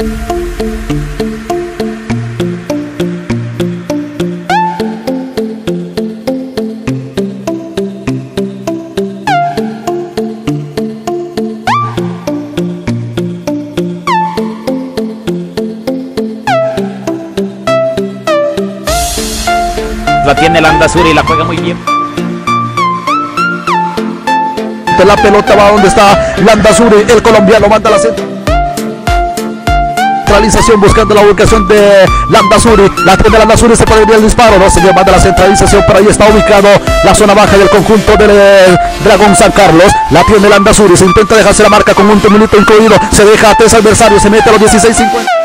La tiene Landazuri y la juega muy bien. La pelota va donde está Landazuri, el colombiano manda la centralización buscando la ubicación de Landazuri. La tiene Landazuri, se puede venir el disparo. No se manda la centralización, pero ahí está ubicado la zona baja del conjunto del eh, Dragón San Carlos. La tiene Landazuri, se intenta dejarse la marca con un minuto incluido. Se deja a tres adversarios, se mete a los 16.50.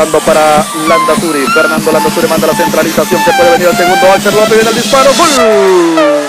jugando para Landazuri. Fernando Landazuri manda la centralización. Se puede venir el segundo. Axel López viene el disparo.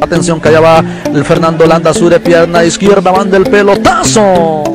Atención que allá va el Fernando Landazuri, pierna izquierda, manda el pelotazo.